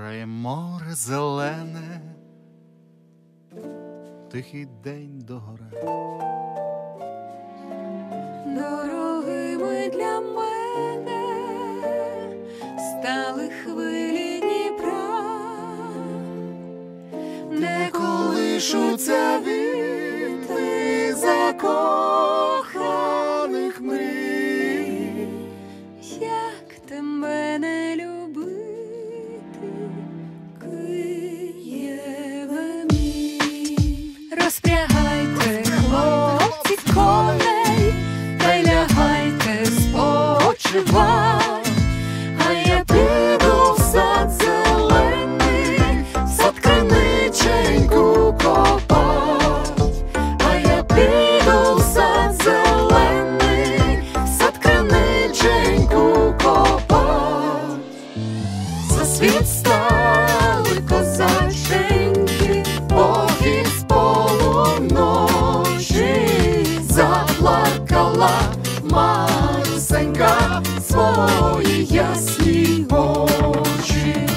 Грає море зелене, тихий день догора. Дорогими для мене. Стали хвилі Дніпра, де колишуться віти закоханих відстали козаченьки, поки з полуночі заплакала Марусенька свої ясні очі.